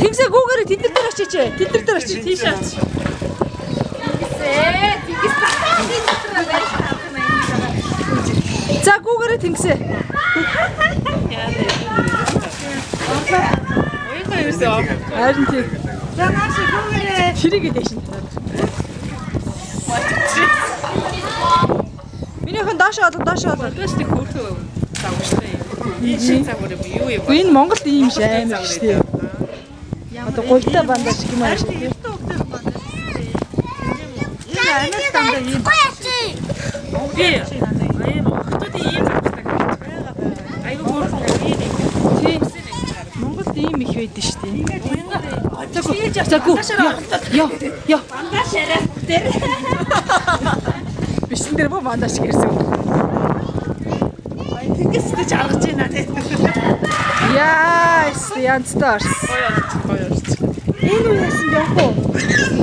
Тэгсээ гүүгээр тэд нар дээр очиж. Тэд нар дээр очиж. Тийш ач. За гүүгээр тэнгисээ. Уянга юусаа. Харин тийм. Тэрийг дэш нь. Минийхэн доош олоо доош олоо. Тэс тэг хөөрхөө завштай. Энэ шиг завар юу юм. Энэ Монголд ийм ш амар шүү дээ. Одоо говьтай бандаж юм аа шүү дээ. Би аяа хотод ийм завштай. Айгу хөөрхөө ийм юм. Тийм. Монголд байдаг шүү дээ. За гүү. Йо. Йо. Бандаж шараа дээр. Бишэн дээр бо бандаж гэрсэн. Тэнгистэй жаргаж байна тий. Яа, янцтар. Гоё гоё. Энэ юу яасан бэ?